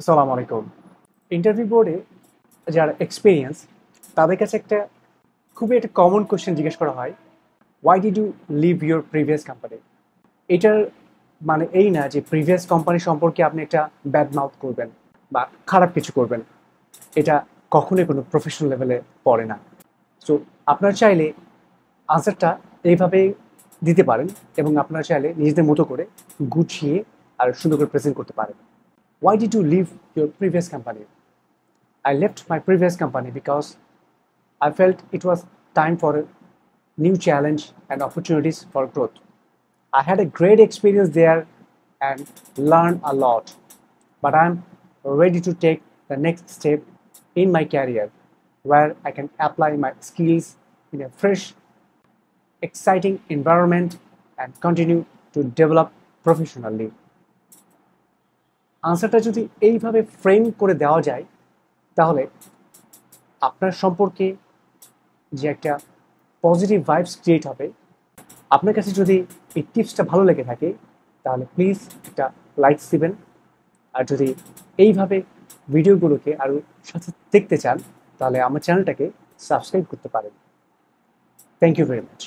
আসসালামু আলাইকুম। ইন্টারভিউ বোর্ডে যারা এক্সপিরিয়েন্স তাদের কাছে একটা খুবই একটা কমন কোশ্চেন জিজ্ঞেস করা হয় why did you leave your previous company এটার মানে এই না যে প্রিভিয়াস কোম্পানি সম্পর্কে আপনি একটা ব্যাড মাউথ করবেন বা খারাপ কিছু করবেন, এটা কখনোই কোনো প্রফেশনাল লেভেলে পড়ে না। সো আপনার চাইলে আনসারটা এইভাবে দিতে পারেন এবং আপনার চাইলে নিজেদের মতো করে গুছিয়ে আর সুন্দর করে প্রেজেন্ট করতে পারেন। Why did you leave your previous company? I left my previous company because I felt it was time for a new challenge and opportunities for growth. I had a great experience there and learned a lot, but I'm ready to take the next step in my career where I can apply my skills in a fresh, exciting environment and continue to develop professionally. আনসারটা যদি এইভাবে frame করে দেওয়া যায়, তাহলে আপনার সম্পর্কে যে একটা পজিটিভ ভাইবস ক্রিয়েট হবে, আপনার কাছে যদি এই টিপসটা ভালো লেগে থাকে, তাহলে প্লিজ একটা লাইকস দিবেন। আর যদি এইভাবে ভিডিওগুলোকে আরও সাথে দেখতে চান, তাহলে আমার চ্যানেলটাকে সাবস্ক্রাইব করতে পারেন। Thank you very much